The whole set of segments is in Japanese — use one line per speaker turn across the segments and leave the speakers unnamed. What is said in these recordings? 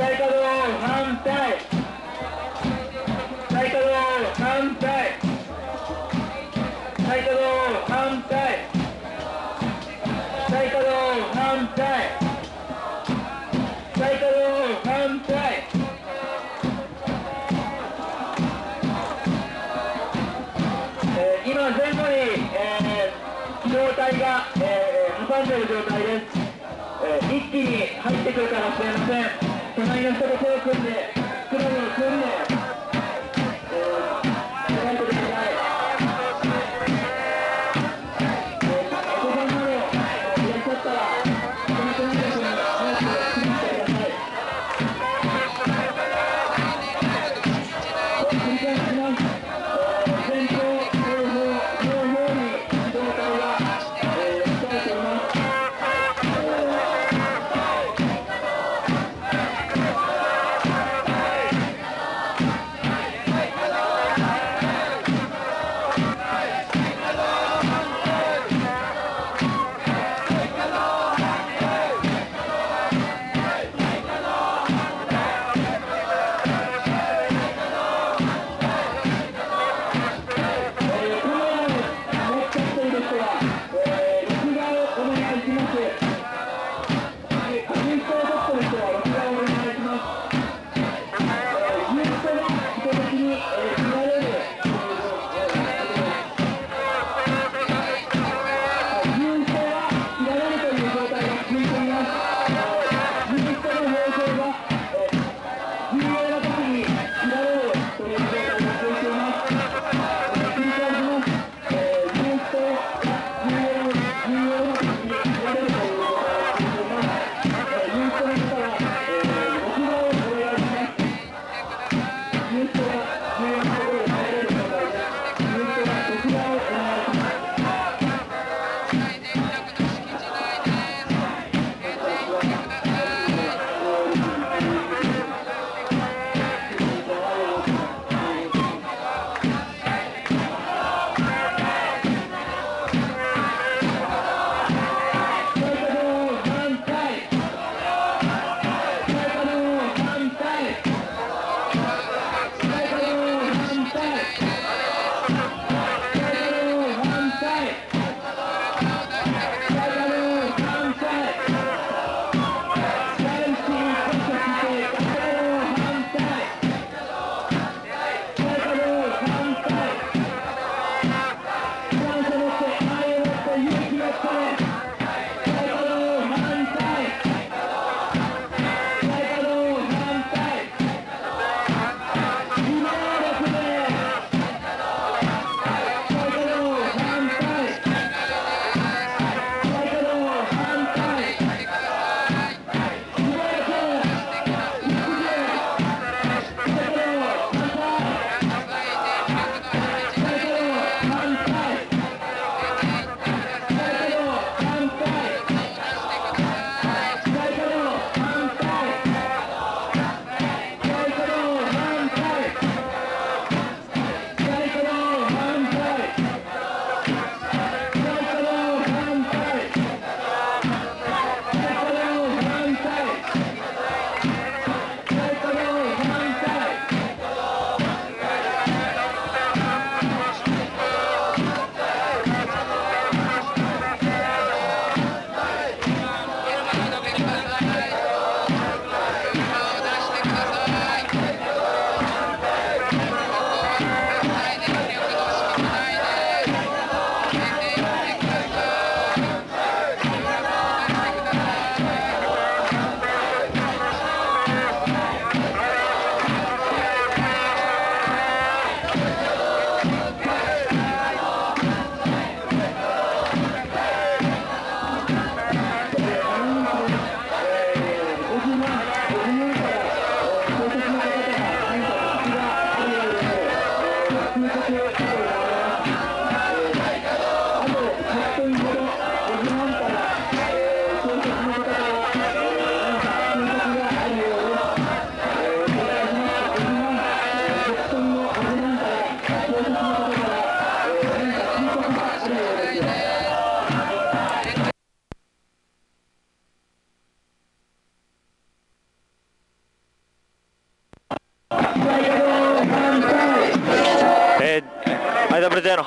再稼働反対。再稼働反対。再稼働反対。再稼働反対。再稼働反対。えー今前後に、えー、機動隊が、えー、挟んでいる状態です、えー一気に入ってくるかもしれません。隣の人と手を組んでクラブを組んで、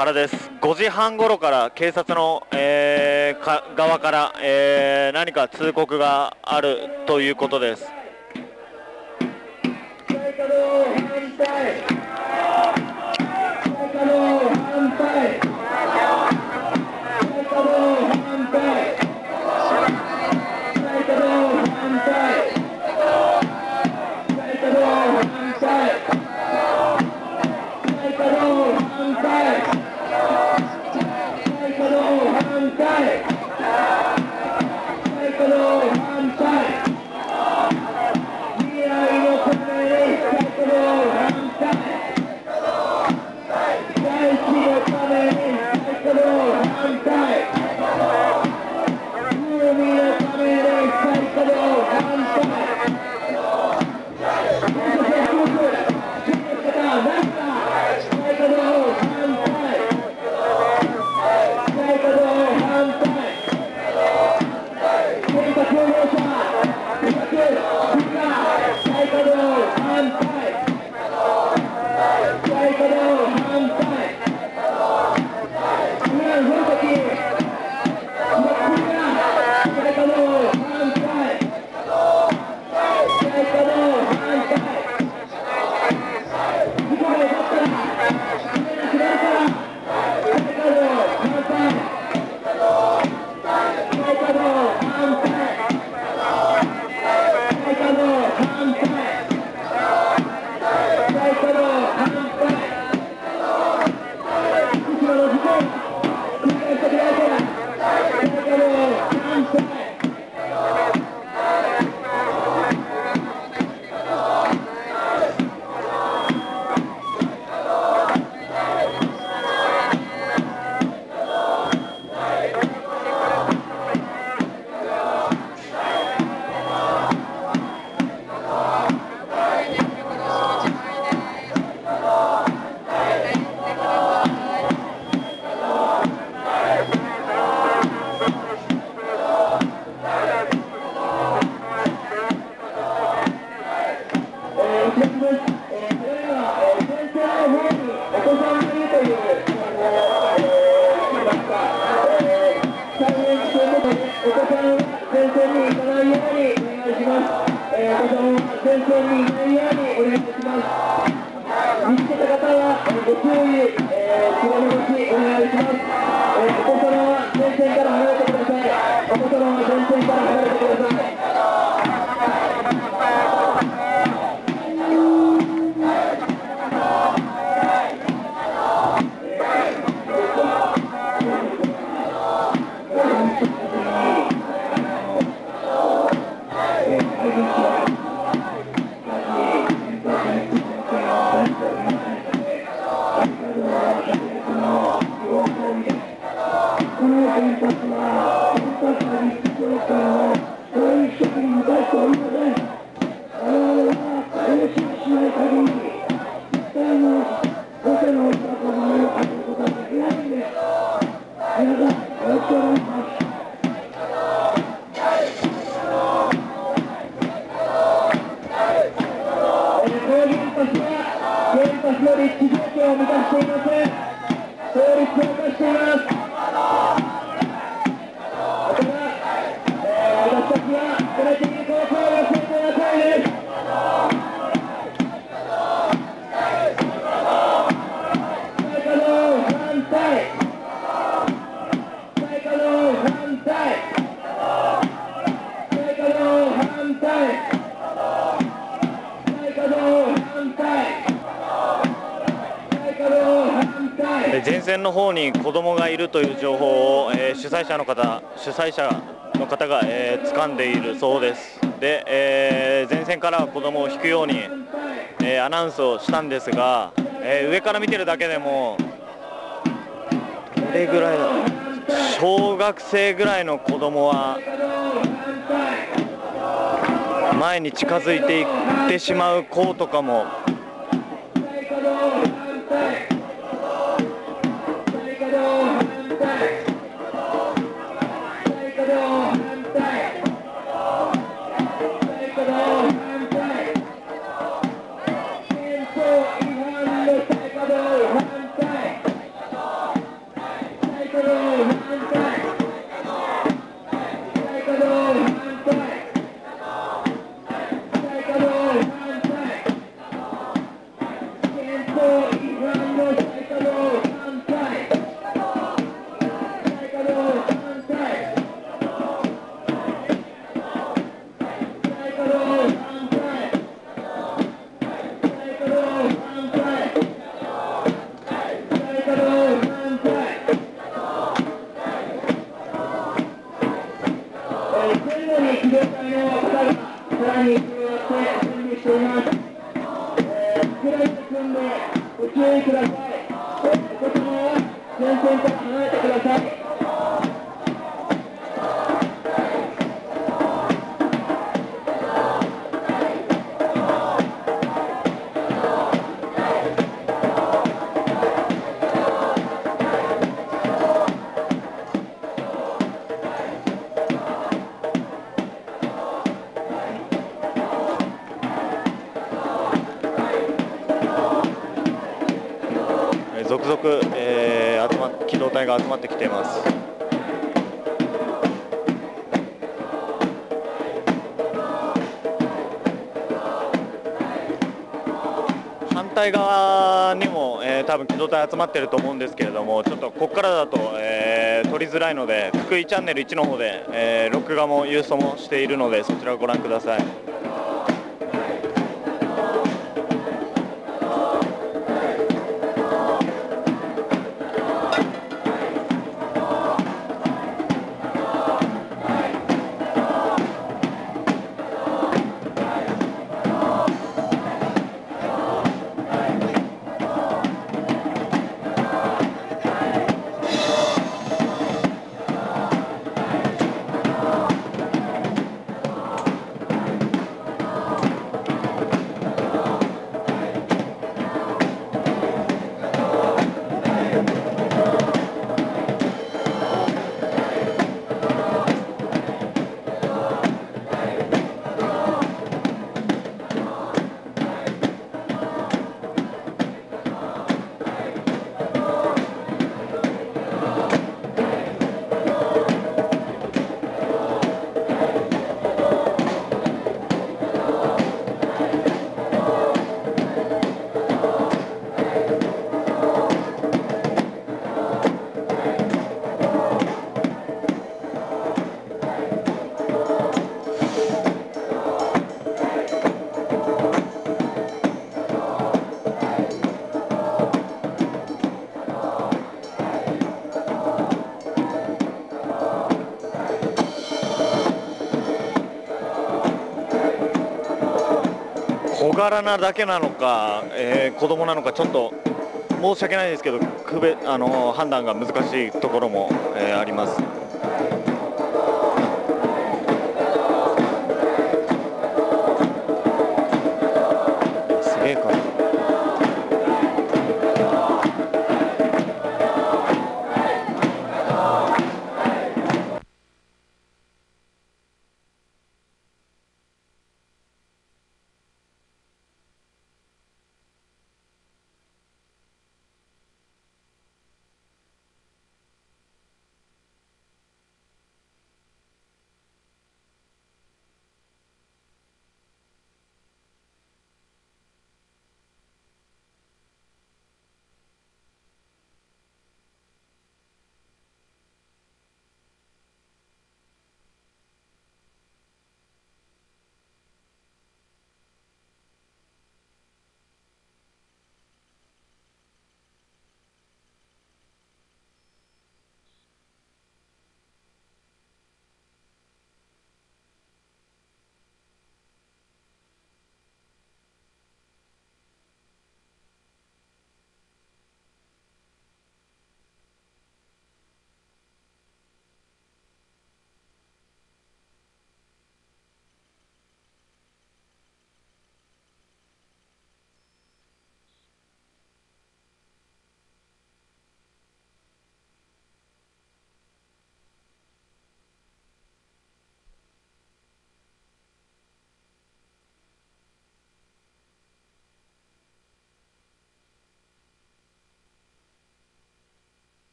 原です5時半ごろから警察の、えー、か側から、えー、何か通告があるということです。
前線の
方に子供がいるという情報を、えー、主催者の方主催者の方が、えー、掴んでいるそうです。で、えー、前線から子供を引くように、えー、アナウンスをしたんですが、えー、上から見てるだけでもどれぐらいだ？小学生ぐらいの子供は前に近づいていってしまう子とかも
続々、えー集ま機動隊が集まってきています。反対側にも、えー多分機動隊集まってると思うんですけれども、ちょっとここからだと、えー撮りづらいので、福井チャンネル1の方で、えー録画も郵送もしているので、そちらをご覧ください。柄なだけなのか、えー子供なのか、ちょっと申し訳ないですけど、区別あの判断が難しいところも、えーあります。す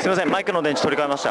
すみませんマイクの電池取り替えました。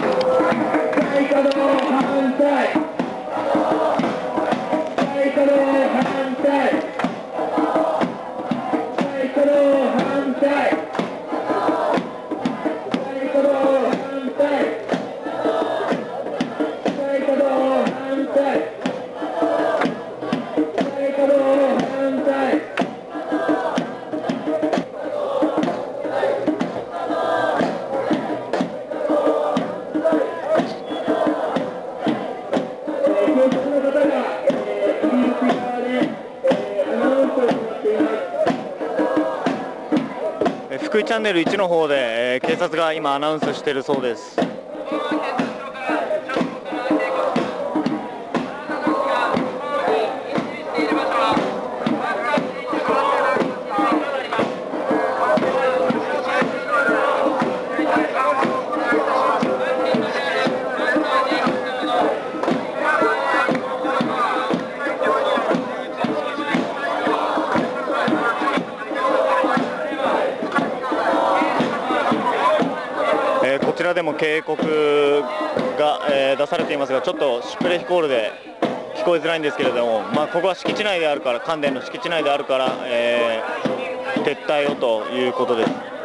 ャンネル1の方で、え警察が今アナウンスしているそうです。されていますがちょっとシュプレヒコールで聞こえづらいんですけれども、まあ、ここは敷地内であるから関電の敷地内であるから、えー撤退をということです。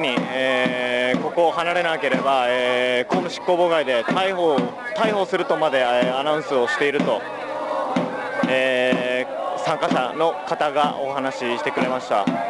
に、えーここを離れなければ、えー公務執行妨害で逮捕逮捕するとまで、えアナウンスをしていると、え参加者の方がお話ししてくれました。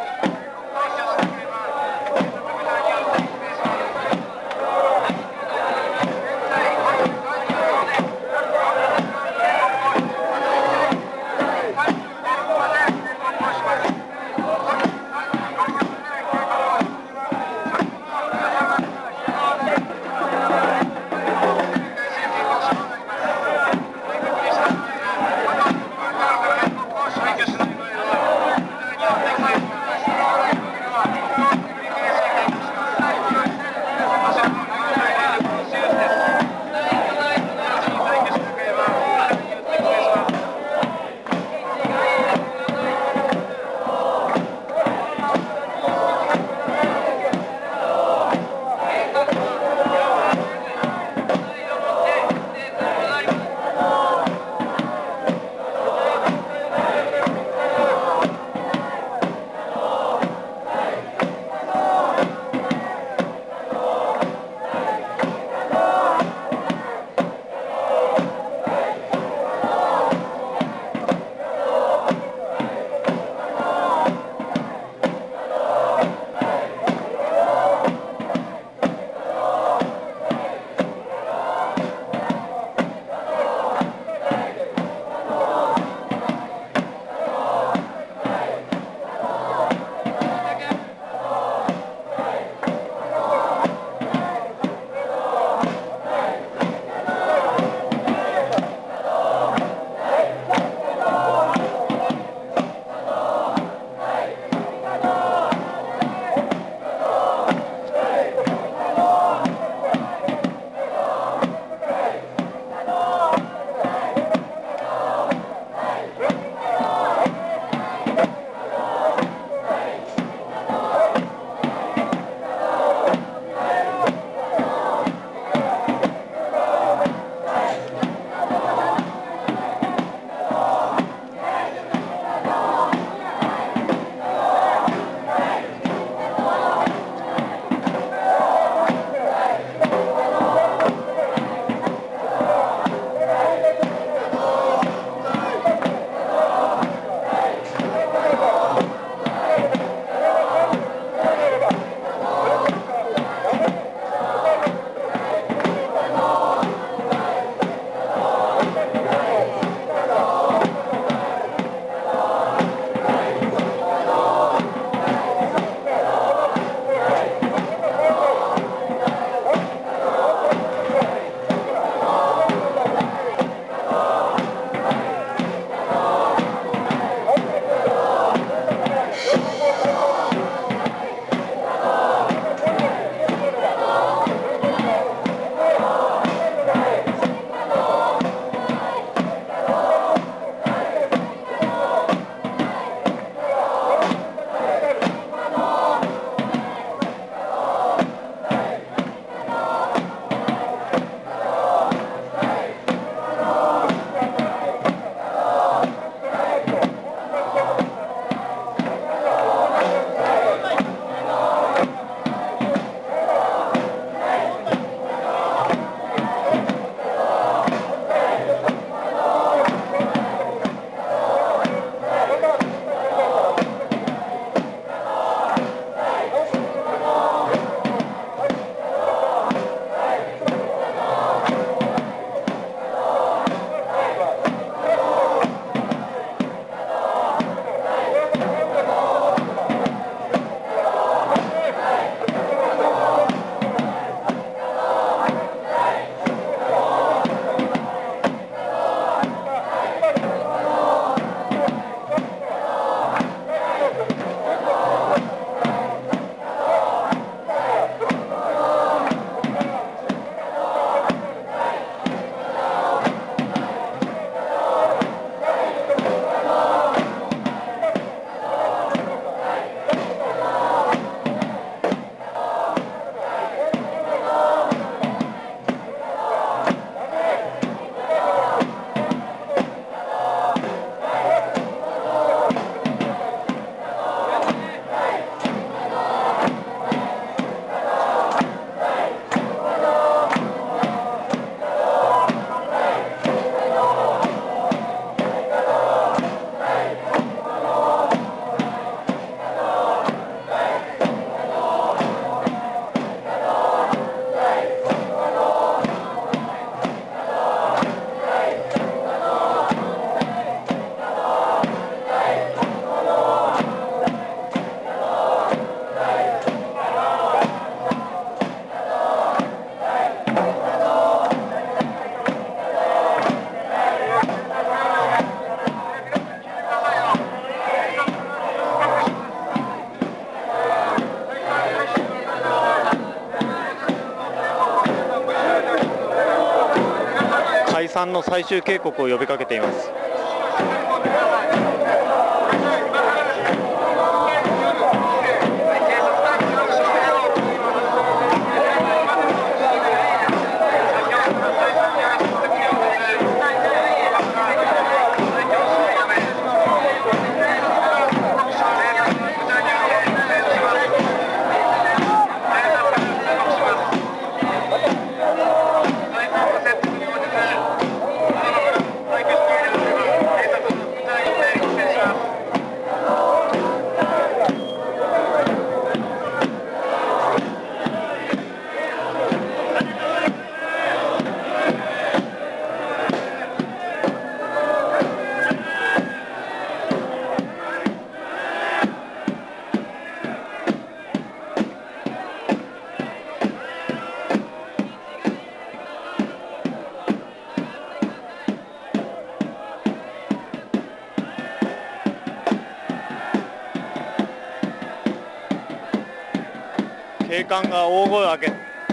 最終警告を呼びかけています。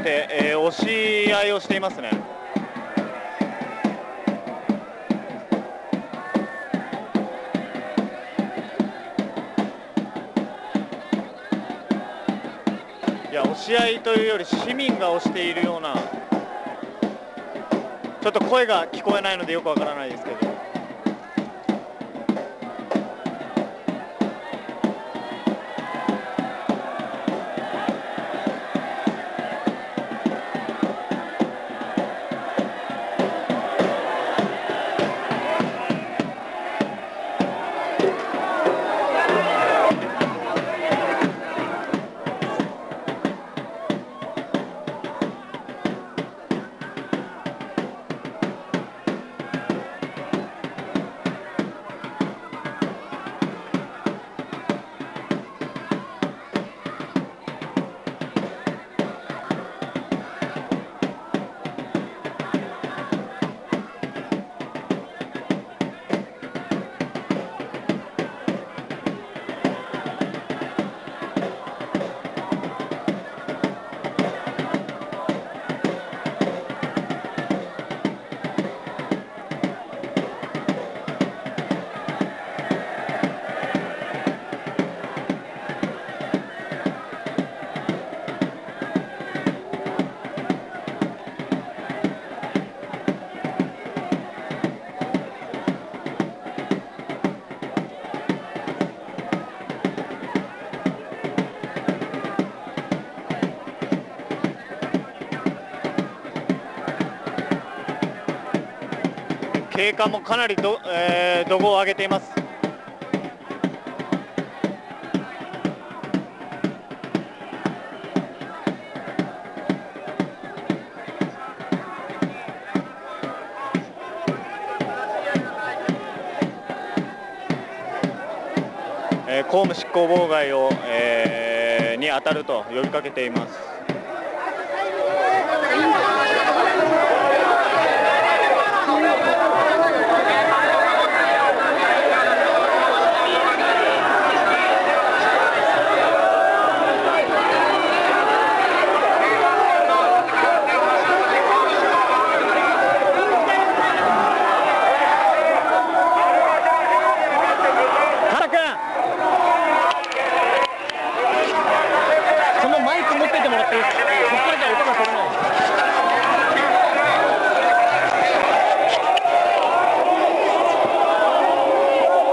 て、えー押し合いをしていますね。いや押し合いというより市民が押しているようなちょっと声が聞こえないのでよくわからないですけど。警官もかなりど、えー怒号を上げています。えー公務執行妨害を、えーに当たると呼びかけています原君そのマイク持っててもらっていいですかここからじゃ音が取れない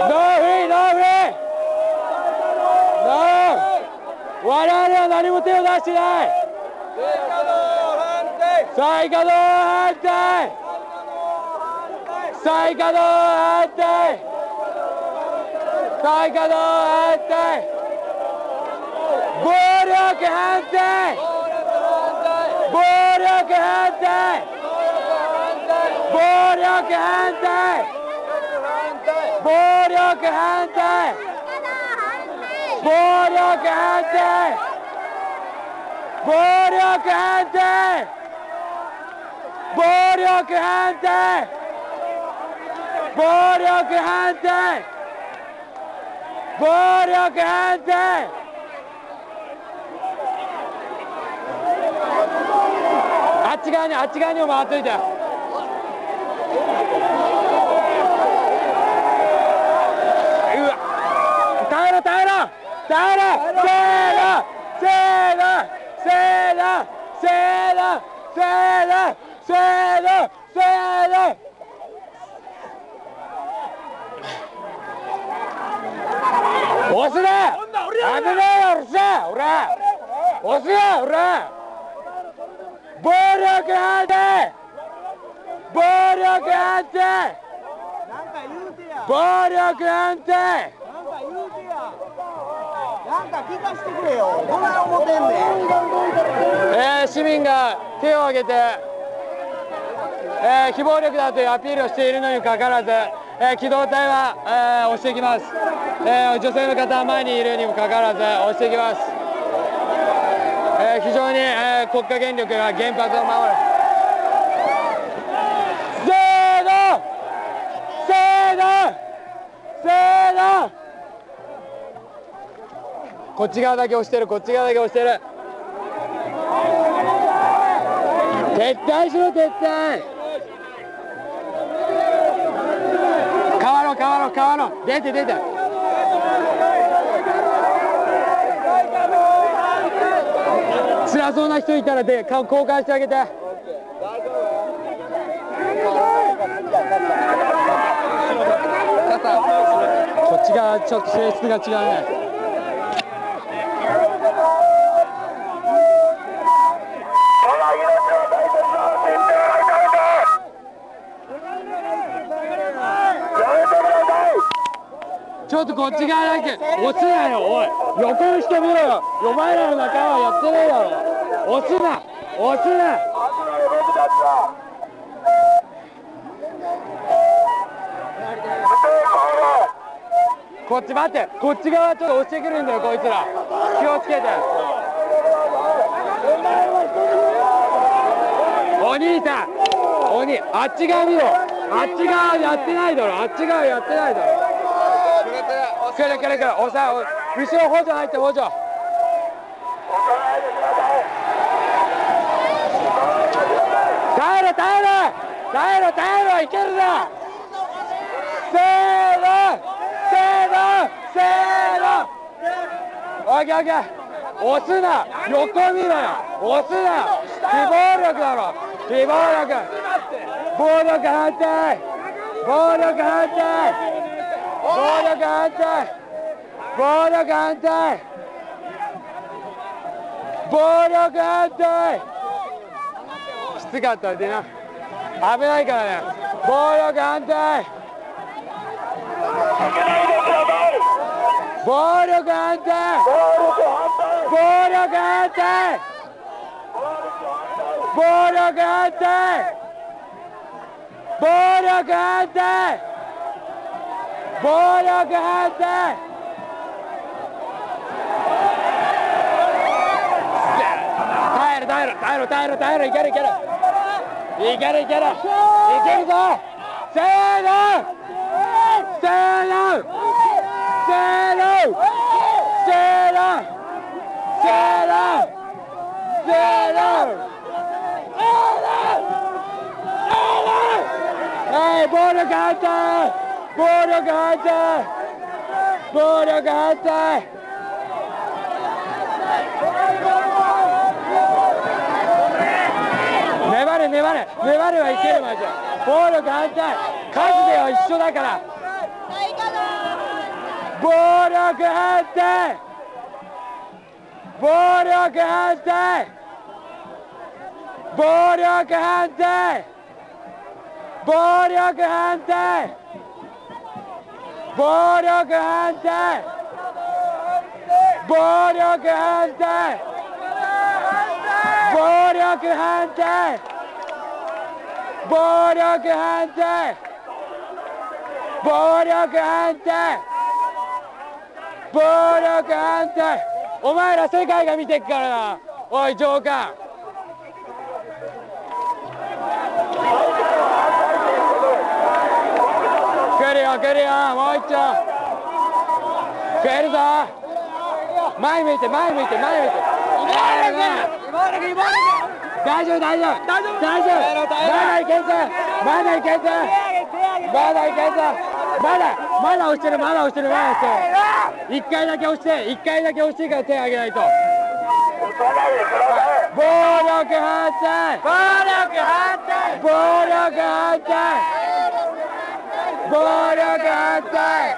ノーフリーノーフリーノー我々は何も手を出してない。再稼働反対。再稼働反対。再稼働反対。暴力反対。暴力反対。暴力反対。暴力反対。暴力反対暴力反対暴力反対暴力反対暴力反対あっち側にあっち側にも回っといて。耐えろ耐えろ。耐えろ。せーの。せーの。seda, seda, seda, seda, seda. Osra! Adına orsa! Ora! Osra! Ora! Bora geldi! Bora geldi! Bora geldi! な
んか聞かしてくれよ。どない思てんねん。
えー市民が手を挙げて、えー非暴力だというアピールをしているのにかかわらず、えー機動隊は、えー押していきます、えー女性の方は前にいるにもかかわらず押していきます、えー非常に、えー国家権力が原発を守る。せーの！せーの！せーの！こっち側だけ押してるこっち側だけ押してる。撤退しろ撤退。変わろう変わろう変わろう。出て出て。辛そうな人いたらで顔交換してあげて。こっちがちょっと性質が違うね。ちょっとこっち側だけ。押すなよおい。横にしてみろよ。お前らの仲間はやってねえだろ。押すな押すなこっち待って。こっち側ちょっと押してくるんだよこいつら。気をつけて。お兄さん。お兄あっち側見ろ。あっち側やってないだろ。あっち側やってないだろ。くるくるくる押さえ後ろ補助入って補助耐えろ耐えろ耐えろ耐えろいけるぞせーのせーのせーのオッケーオッケー押すな横見ろよ押すな非暴力だろ非暴力暴力反対暴力反対暴力 Bora, Ganta! Bora, Ganta! Bora, Ganta! きつかったでな。危ないからね。Bora, Ganta! Bora, Ganta! Bora, Ganta! Bora, Ganta! Bora, Ganta! voy a quedarte. Dairo, Dairo, Dairo, Dairo, izquierda, izquierda. Izquierda, izquierda. Izquierda. Cero. Cero. Cero. Cero. Cero. Cero. ¡Hey, por la 暴力反対暴力反対粘れ粘れ粘れはいけるマジで。暴力反対数では一緒だから。暴力反対暴力反対暴力反対暴力反対暴力反対暴力反対暴力反対暴力反対暴力反対暴力反対お前ら世界が見てっからな。おい上官来るよ来るよ。もう一丁。来るぞ。前向いて前向いて前向いて。大丈夫大丈夫。大丈夫。大丈夫。大丈夫いけるぞ。まだいけんぞ。まだいけんぞ。まだまだ押してるまだ押してるまだ押してる。一回だけ押して一回だけ押してから手を挙げないと。暴力反対暴力反対暴力反対暴力反対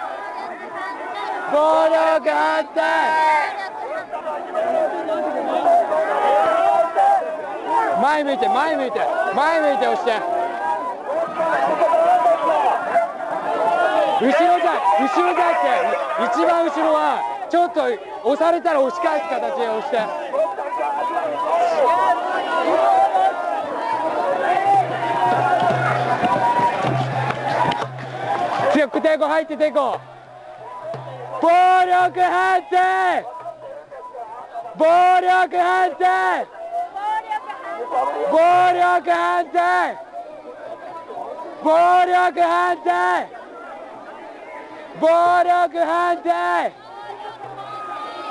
暴力反対前向いて前向いて。前向いて押して。後ろじゃ後ろじゃって。一番後ろはちょっと押されたら押し返す形で押して。ていこ入っていこう。暴力反転暴力反転暴力反転暴力反対暴力反対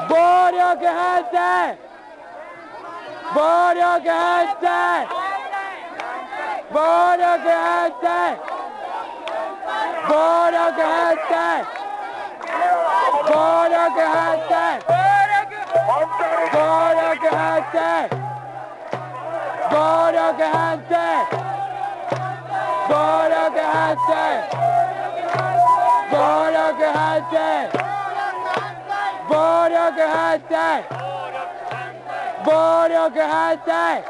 暴力反対暴力反対暴力反対暴力反対暴力反対暴力反対暴力反対暴力反対暴力反対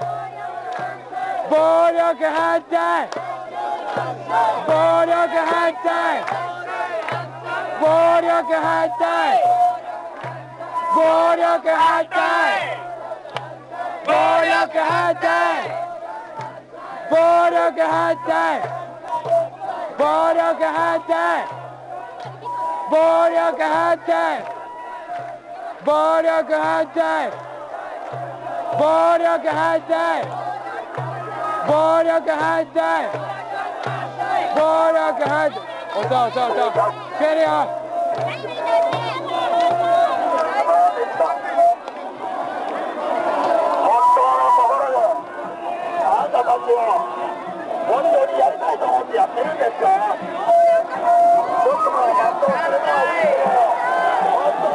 暴力反対暴力反対暴力反対暴力反対暴力反対暴力反
ボールをおっおっおった蹴るよ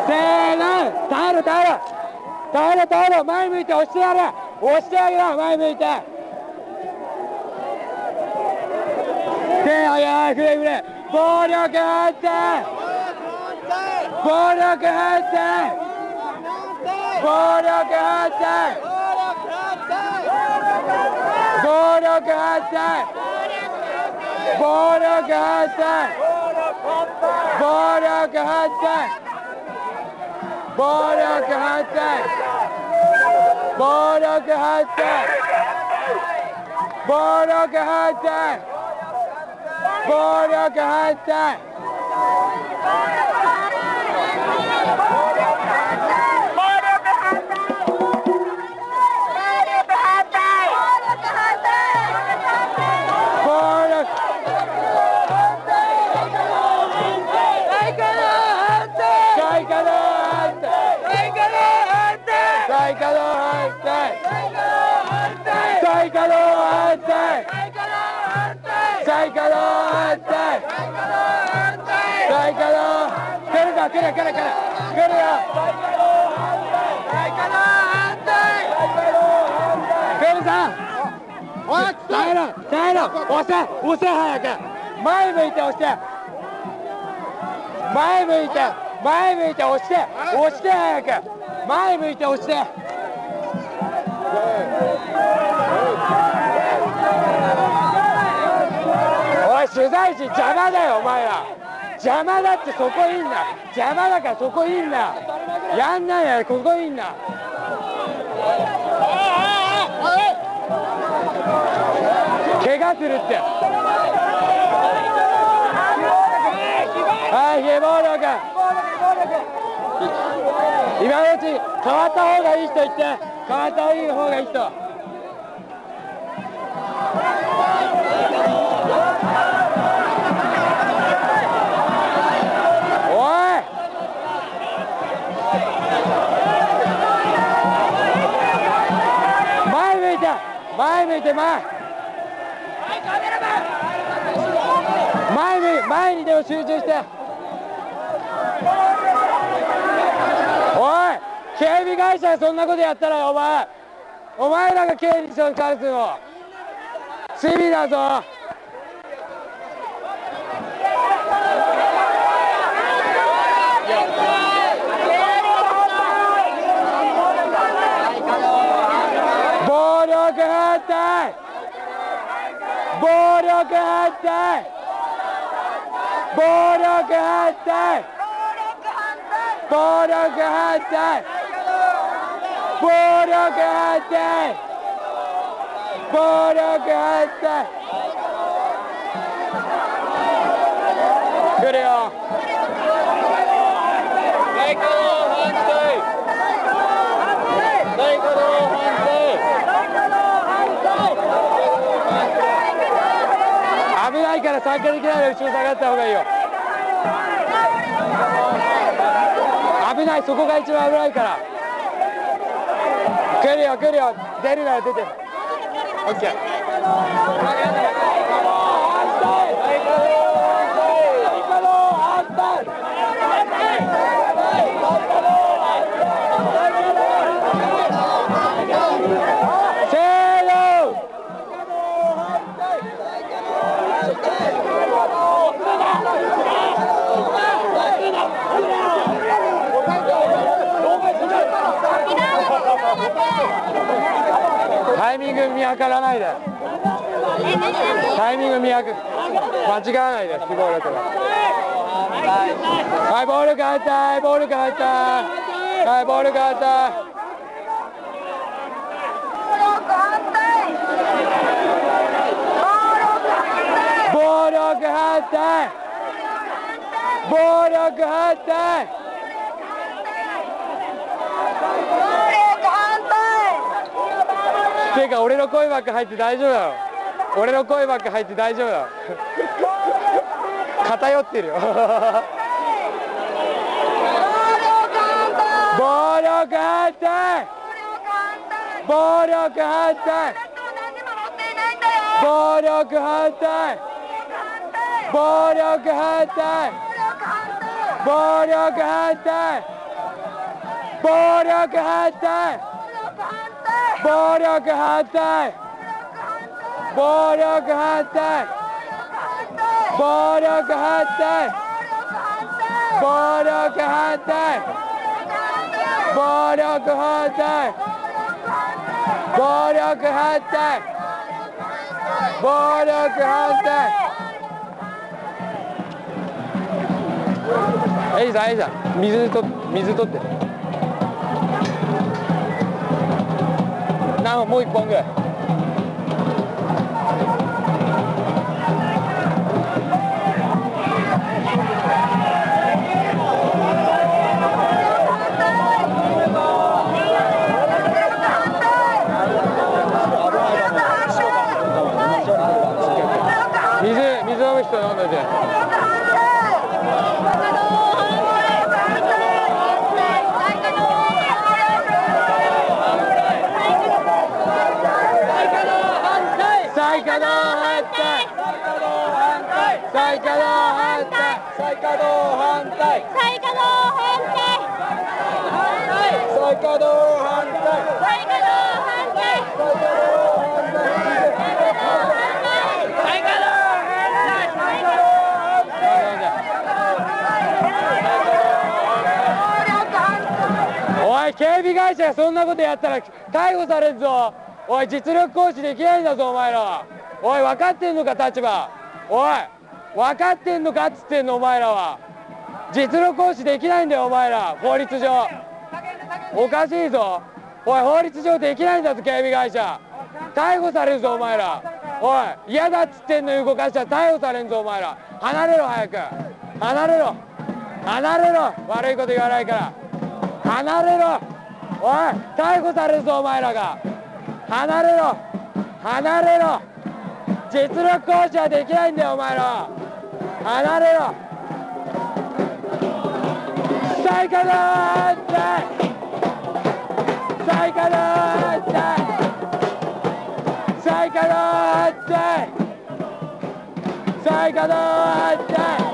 せーの耐えろ耐えろ耐えろ耐えろ前向いて押してやれ押してあげろ前向いて手をや振れ振れ暴力反対暴力反対暴力反対暴力反対暴力反対暴力反対暴力反対暴力反対暴力反対 Bora, que 来るぞ来る来る来る来るよ。来るぞ耐えろ耐えろ押せ押せ早く前向いて押して前向いて前向いて押して押して早く前向いて押しておい取材陣邪魔だよお前ら。邪魔だってそこいいんな。邪魔だからそこいいんな。やんないやここいいんな。怪我するって。はい非暴力今のうち変わった方がいい人言って。変わった方がいい人。抜いて前前に前にでも集中して。おい警備会社がそんなことやったらお前。お前らが警備に関するの。罪だぞ。gente! ¡Boro que gente! ¡Boro que gente! ¡Boro que gente! ¡Boro gente! Gente! から参加できないで後ろ下がった方がいいよ。危ないそこが一番危ないから。来るよ来るよ。出るなら出て。オ計らないで。タイミング見計間違わないで希望だからはいボール変えたいボール変えたい。はいボール変えたい。暴力反対暴力反対か俺の声ばっか入って大丈夫だよ俺の声ばっか入って大丈夫だよ偏ってるよ。暴力反対。暴力反対。暴力反対。暴力反対。暴力反対。暴力反対。暴力反対。暴力反対。暴力反対。暴力反対。暴力反対。暴力反対。暴力反対。エイさんエイさん水と水取って。Samo mój pongę. なことやったら逮捕されるぞ。おい実力行使できないんだぞお前ら。おい分かってんのか立場。おい分かってんのかっつってんのお前らは。実力行使できないんだよお前ら。法律上。おかしいぞ。おい法律上できないんだぞ警備会社。逮捕されるぞお前ら。おい嫌だっつってんの動かしたら逮捕されんぞお前ら。離れろ早く。離れろ。離れろ。悪いこと言わないから。離れろ。おい逮捕されるぞお前らが。離れろ。離れろ。実力行使はできないんだよお前ら。離れろ。再稼働反対再稼働反対再稼働反対再対可動反対回して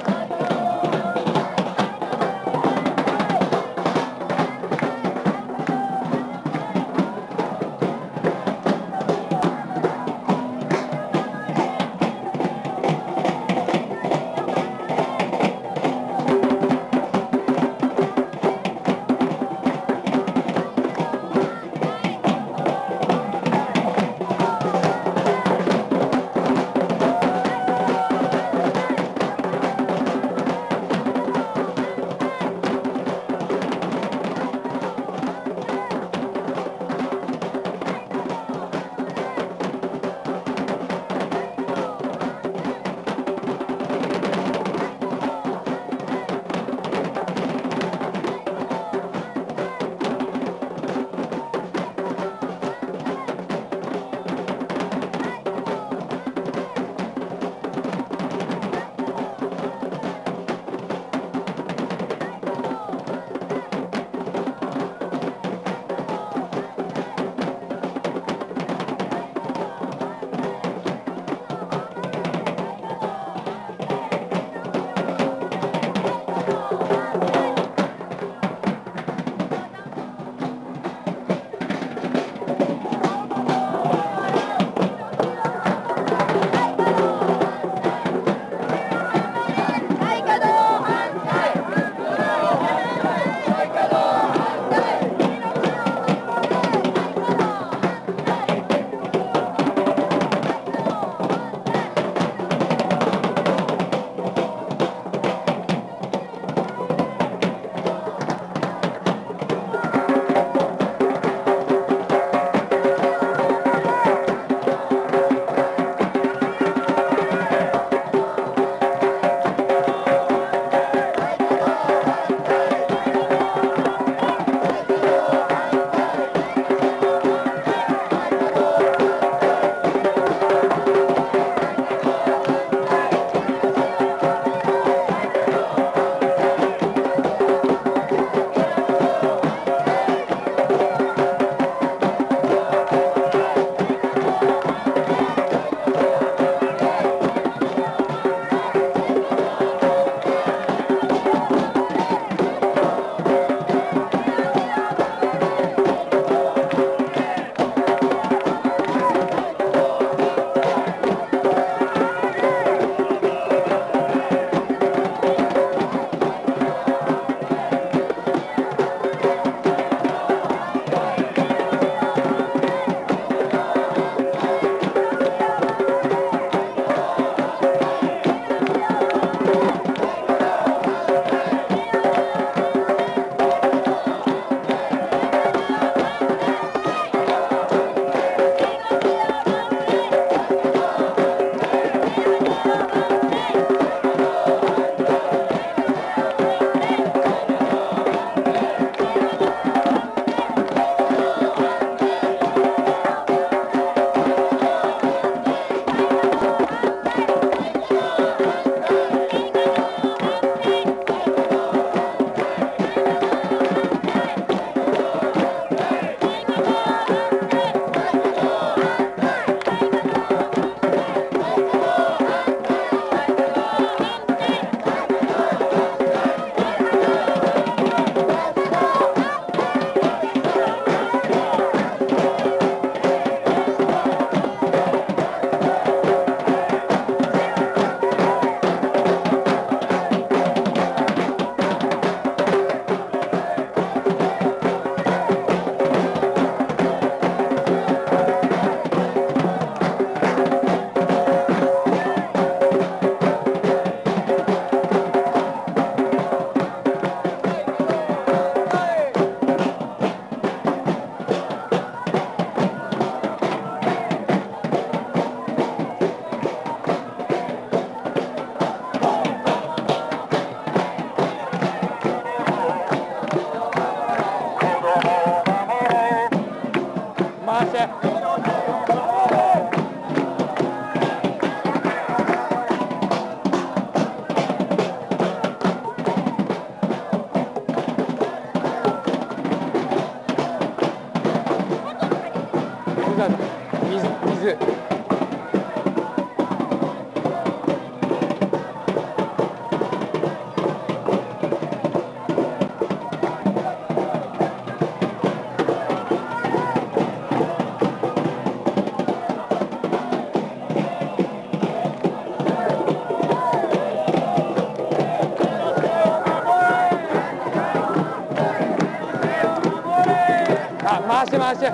marcha.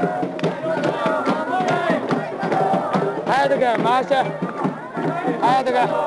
Hadi gel marcha. Hadi gel.